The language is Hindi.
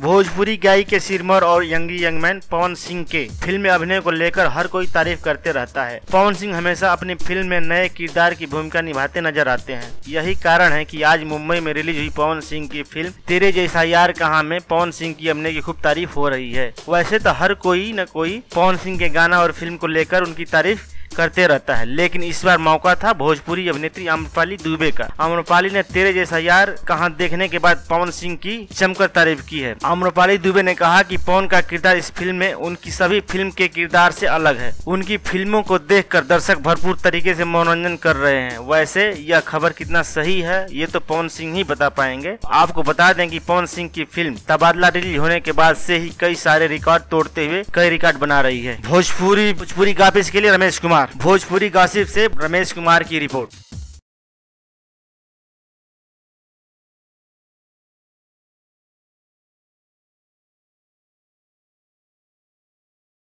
भोजपुरी गायी के सिरमौर और यंगी यंगमैन पवन सिंह के फ़िल्म में अभिनय को लेकर हर कोई तारीफ़ करते रहता है। पवन सिंह हमेशा अपनी फ़िल्म में नए किरदार की भूमिका निभाते नज़र आते हैं। यही कारण है कि आज मुंबई में रिलीज़ हुई पवन सिंह की फ़िल्म तेरे जैसा यार कहाँ में पवन सिंह की अभिनय की खूब तारीफ़ हो रही है। वैसे तो हर कोई न कोई पवन सिंह के गाना और फ़िल्म को लेकर उनकी तारीफ़ करते रहता है। लेकिन इस बार मौका था भोजपुरी अभिनेत्री आम्रपाली दुबे का। आम्रपाली ने तेरे जैसा यार कहाँ देखने के बाद पवन सिंह की जमकर तारीफ़ की है। आम्रपाली दुबे ने कहा कि पवन का किरदार इस फ़िल्म में उनकी सभी फ़िल्म के किरदार से अलग है। उनकी फ़िल्मों को देखकर दर्शक भरपूर तरीके से मनोरंजन कर रहे हैं। वैसे यह खबर कितना सही है, ये तो पवन सिंह ही बता पाएँगे। आपको बता दें कि पवन सिंह की फ़िल्म तबादला रिलीज़ होने के बाद से ही कई सारे रिकॉर्ड तोड़ते हुए कई रिकॉर्ड बना रही है। भोजपुरी भोजपुरी गापिस के लिए रमेश कुमार। भोजपुरी गासिप से रमेश कुमार की रिपोर्ट।